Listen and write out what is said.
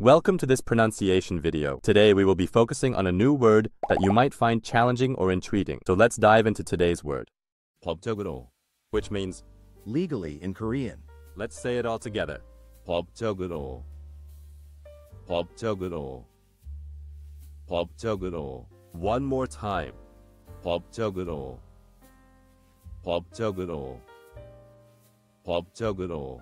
Welcome to this pronunciation video. Today we will be focusing on a new word that you might find challenging or intriguing. So let's dive into today's word, 법적으로, which means, legally in Korean. let's say it all together. 법적으로, 법적으로, 법적으로, One more time. 법적으로, 법적으로, 법적으로.